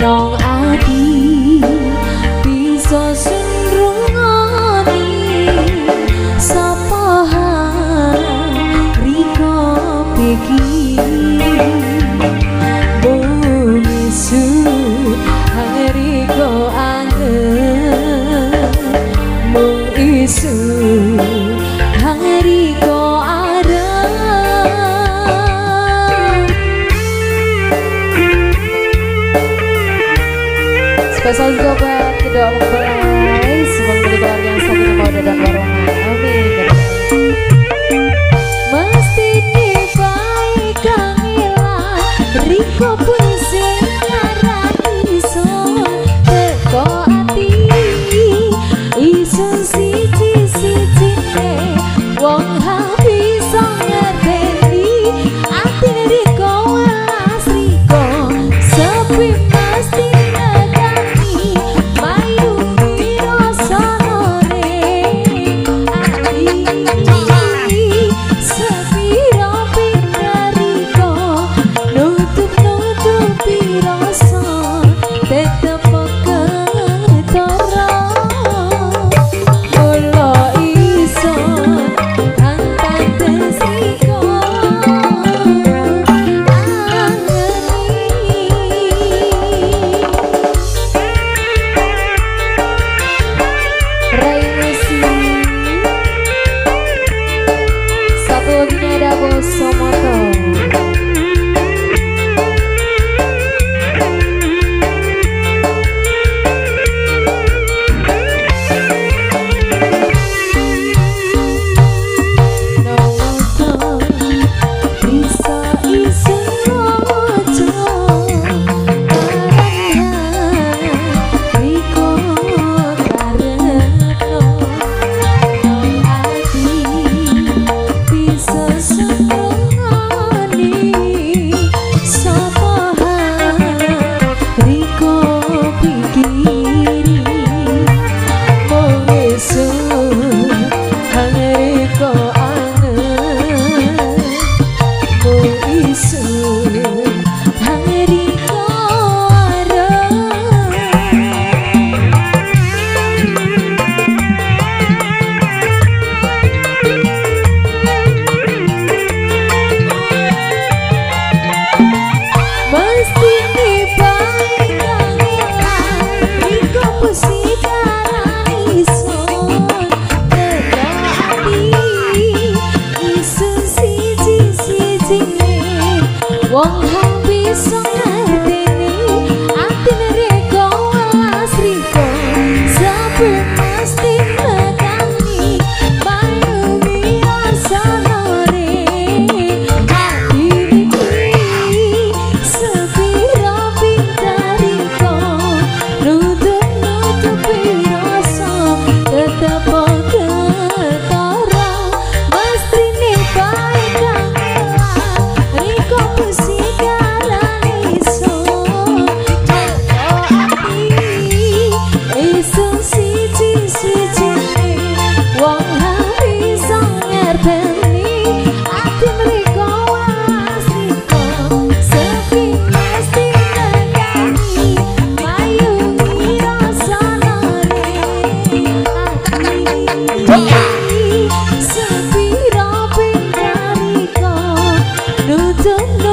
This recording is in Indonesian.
nong ati Pisos Spesial juga buat kedua mempelai Semoga menjadi keluarga yang sakinah mawaddah dan warahmah Amin. Mesti nih baik kangilah Riko pun sini wong hang bisa ngerti ni atine rego asri kok 走